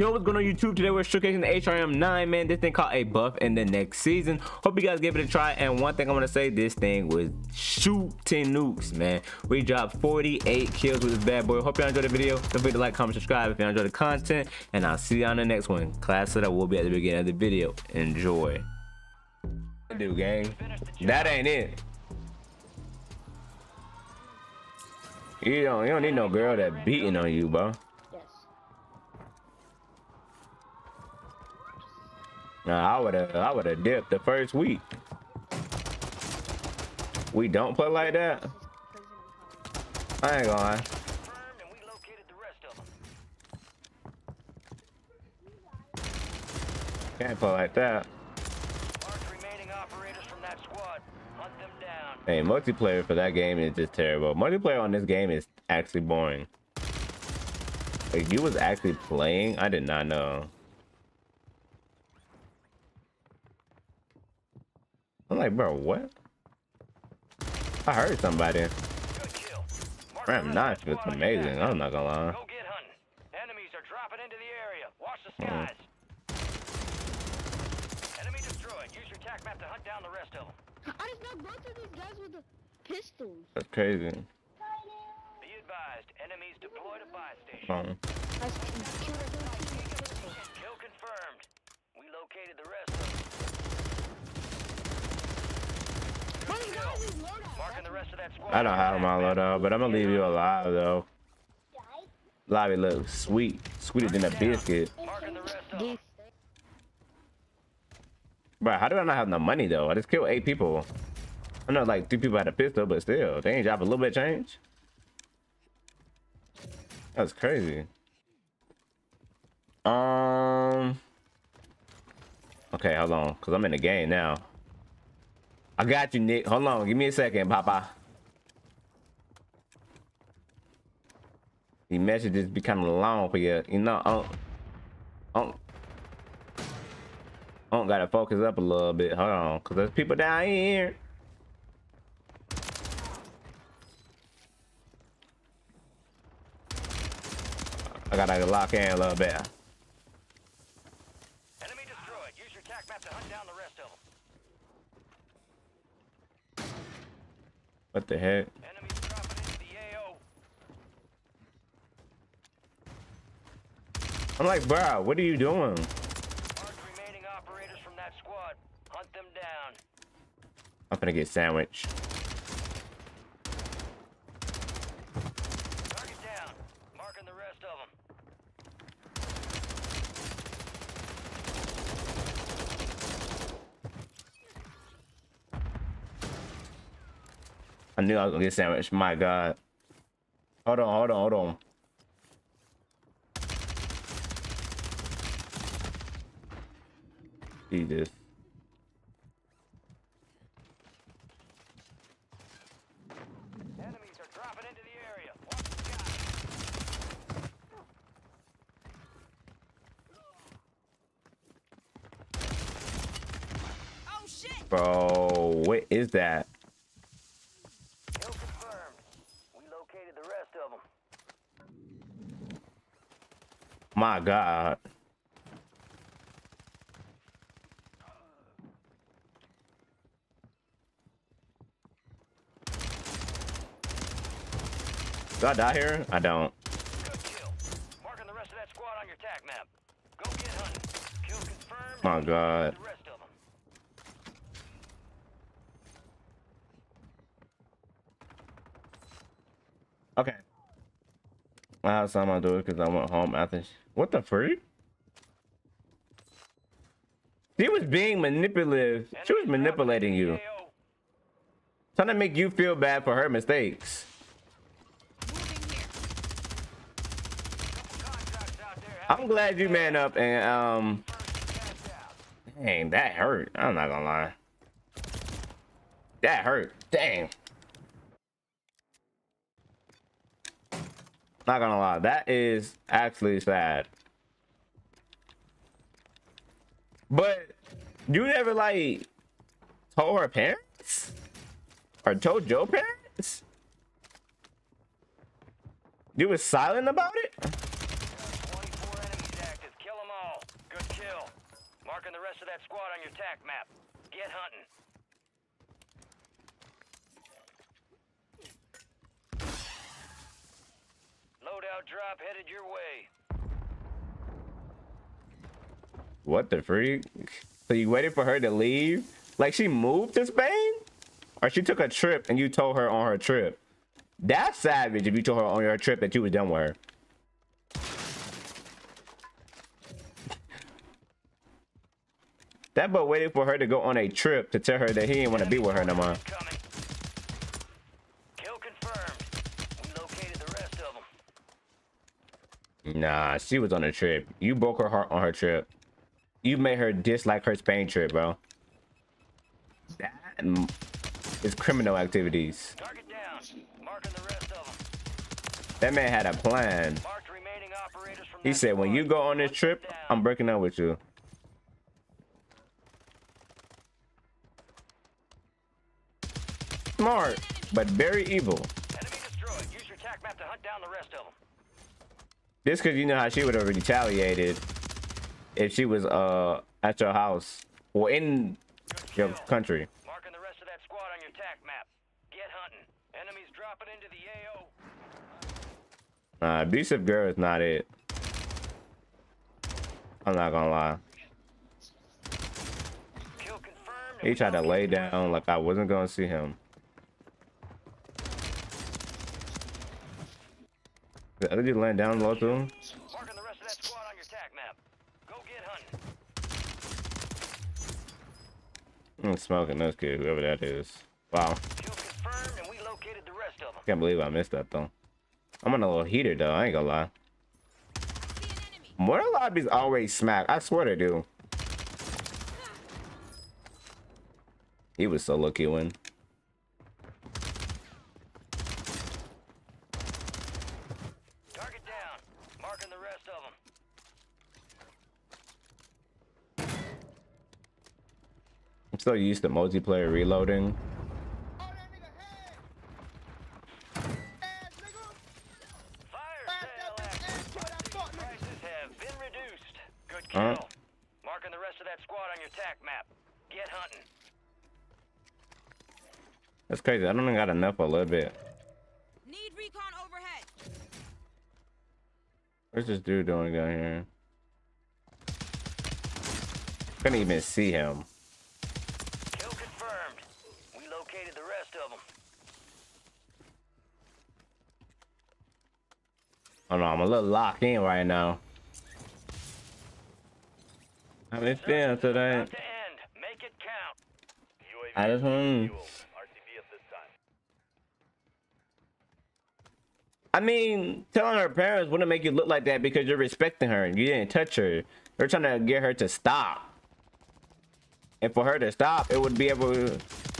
Yo, what's going on YouTube? Today we're showcasing the HRM9, man. This thing called a buff in the next season. Hope you guys give it a try. And one thing I want to say, this thing was shooting nukes, man. We dropped 48 kills with this bad boy. Hope y'all enjoyed the video. Don't forget to like, comment, subscribe if you enjoyed the content. And I'll see you on the next one. Class setup will be at the beginning of the video. Enjoy. Do gang. That ain't it. You don't, you don't need no girl that beating on you, bro. Nah, I would have I would have dipped the first week. We don't play like that. I ain't gonna. Can't play like that. Hey, multiplayer for that game is just terrible. Multiplayer on this game is actually boring. Like you was actually playing? I did not know. I'm like, bro, what? I heard somebody. Ram Notch was amazing. I'm not gonna lie. Go get hunting. Enemies are dropping into the area. Watch the skies. Mm. Enemy destroyed. Use your tac map to hunt down the rest of them. I just knocked both of these guys with the pistols. That's crazy. Be advised, enemies deployed a buy station. Kill confirmed. We located the rest of them. I don't have my loadout, but I'm gonna leave you alive though. Lobby looks sweet, sweeter than a biscuit. Bro, how do I not have no money though? I just killed eight people. I know like three people had a pistol, but still, they ain't drop a little bit change. That's crazy. Um. Okay, hold on, cause I'm in the game now. I got you, Nick. Hold on. Give me a second, Papa. The messages be kind of long for you. You know, I don't, I don't, I don't gotta focus up a little bit. Hold on, because there's people down here. I gotta lock in a little bit. Enemy destroyed. Use your tac map to hunt down the rest of them. What the heck? I'm like, bro, what are you doing? I'm gonna get sandwiched. I knew I was gonna get sandwiched. My God. Hold on, hold on, hold on. See this. Enemies are dropping into the area. Oh shit! Bro, what is that? My God. Do I die here? I don't. My God. Okay. I have some I do it because I went home after. What the freak? She was being manipulative. She was manipulating you. Trying to make you feel bad for her mistakes. I'm glad you man up and um Dang, that hurt. I'm not gonna lie. That hurt. Dang. Not gonna lie, that is actually sad. But you never like told her parents? Or told your parents? You was silent about it? Marking the rest of that squad on your tac map. Get hunting. Loadout drop headed your way. What the freak? So you waited for her to leave? Like she moved to Spain? Or she took a trip and you told her on her trip? That's savage if you told her on your trip that you was done with her. that boy waited for her to go on a trip to tell her that he didn't want to be with her no more. Coming. Kill confirmed. We located the rest of them. Nah, she was on a trip. You broke her heart on her trip. You made her dislike her Spain trip, bro. That is criminal activities. Target down. Marking the rest of them. That man had a plan. Remaining operators from He said, when you go on this trip. I'm breaking up with you. Smart, but very evil. Enemy destroyed. Use your map to hunt down the rest of them. Just because you know how she would have retaliated if she was uh at your house or in your country. Marking the rest of that squad on your tac map. Get hunting. Enemies dropping into the AO. Uh, abusive girl is not it. I'm not gonna lie. He tried to lay down like I wasn't gonna see him. The other dude laying down low too. Marking the rest of that squad on your map. Go get hunting. I'm smoking this kid, whoever that is. Wow. And we located the rest of them. Can't believe I missed that though. I'm on a little heater though, I ain't gonna lie. Mortar lobbies always smack. I swear they do. He was so lucky when. Target down. Marking the rest of them. I'm so used to multiplayer reloading. Fire sale active. Prices have been reduced. Good kill. Marking the rest of that squad on your tac map. Get hunting. That's crazy. I don't even got enough a little bit. Need recon overhead. What's this dude doing down here? Couldn't even see him. Kill confirmed. We located the rest of them. Oh no, I'm a little locked in right now. How many films today? To end. Make it count. I just want. RCB at this time. I mean, telling her parents wouldn't make you look like that because you're respecting her and you didn't touch her. You're trying to get her to stop. And for her to stop, it would be able.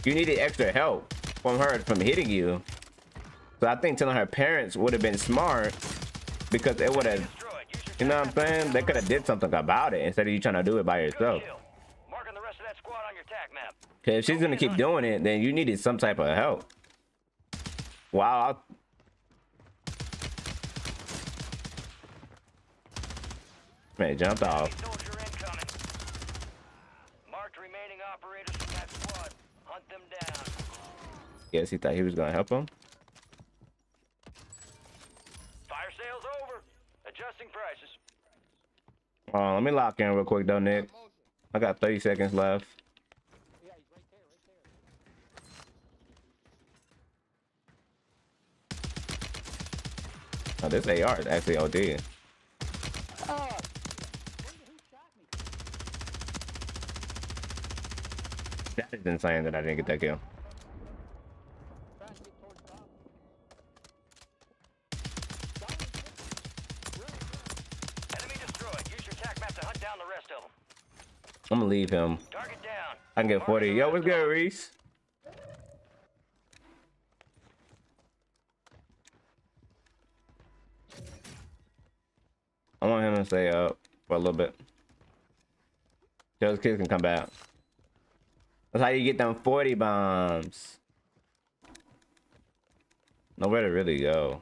You needed extra help from her from hitting you. So I think telling her parents would have been smart because it would have. Destroyed. Use your You know what I'm tac map to saying? They could have did something about it instead of you trying to do it by yourself. kill. Marking the rest of that squad on your tac map. Cause if she's gonna keep doing it, then you needed some type of help. Wow. Man, jumped off. Enemy soldier incoming. Marked remaining operators from that squad. Hunt them down. Guess he thought he was gonna help him. Adjusting prices. Uh, let me lock in real quick though, Nick. I got 30 seconds left. Oh, this AR is actually OD. That is insane that I didn't get that kill. Enemy destroyed. Use your tac map to hunt down the rest of them. I'm gonna leave him. I can get 40. Yo, what's good, of good, 'em. Reese? I want him to stay up for a little bit. Those kids can come back. That's how you get them 40 bombs. Nowhere to really go.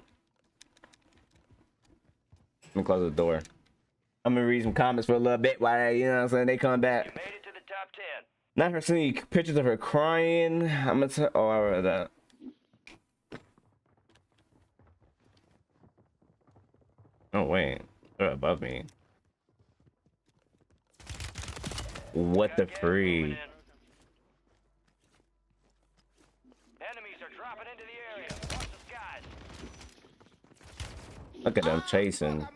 Let me close the door. I'm gonna read some comments for a little bit while they, you know what I'm saying they come You back. made it to the top 10. Not her seeing pictures of her crying. I'm gonna tell. Oh, I read that. Oh wait, they're above me. What the freak? moving in. Enemies are dropping into the area. Watch the skies. Look at them chasing.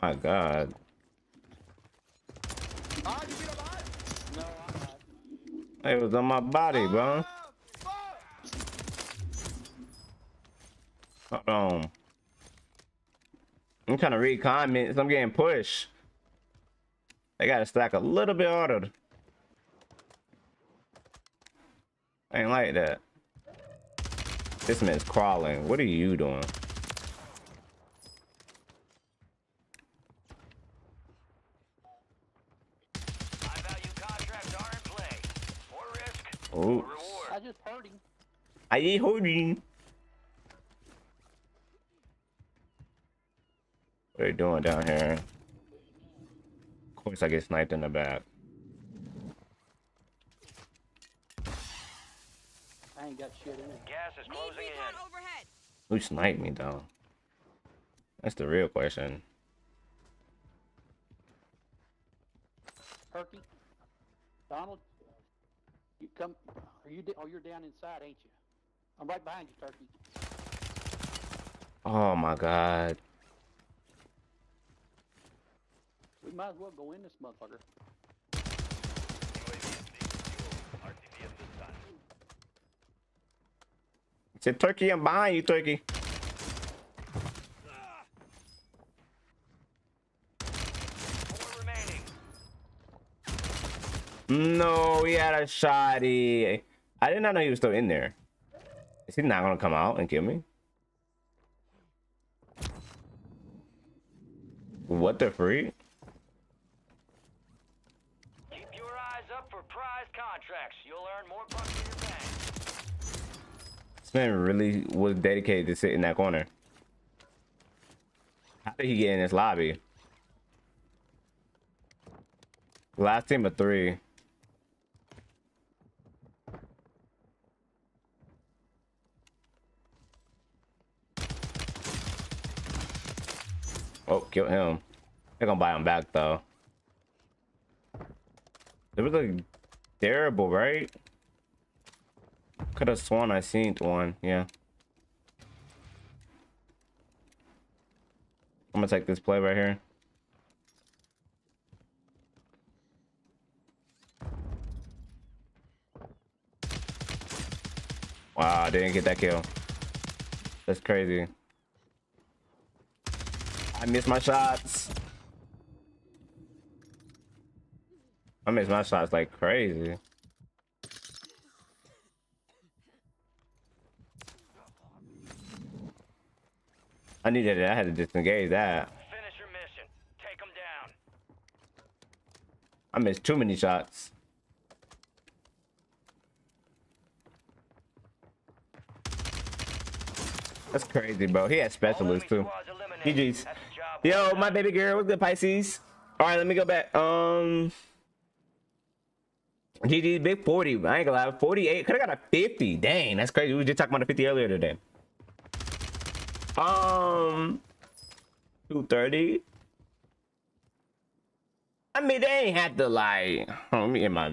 My God. It was on my body, bro. Hold on. I'm trying to read comments. I'm getting pushed. They gotta stack a little bit harder. Ain't like that. This man's crawling. What are you doing? High value contracts are in play. More risk, Oops. I just heard him. I ain't holding. What are you doing down here? Of course, I get sniped in the back. I ain't got shit in it. Gas is closing in. overhead. Who sniped me though? That's the real question. Turkey. Donald, you come. Are you? Oh, you're down inside, ain't you? I'm right behind you, Turkey. Oh my god. We might as well go in this motherfucker. Said Turkey, I'm behind you, Turkey. No, he had a shotty. I did not know he was still in there. Is he not gonna come out and kill me? What the freak? Keep your eyes up for prize contracts. You'll earn more bucks in your bank. This man really was dedicated to sit in that corner. How did he get in this lobby? Last team of three. Oh, kill him. They're gonna buy him back though. It was like terrible, right? Could have sworn I seen one. Yeah. I'm gonna take this play right here. Wow, I didn't get that kill. That's crazy. I missed my shots. I missed my shots like crazy. I needed it. I had to disengage that. Finish your mission. Take them down. I missed too many shots. That's crazy, bro. He had All specialists too. GG's. Yo, my baby girl, what's good, Pisces? All right, let me go back. Um, GG, big 40. I ain't gonna lie, 48. Could have got a 50. Dang, that's crazy. We just talking about a 50 earlier today. Um, 230. I mean, they ain't had to like. Let me get my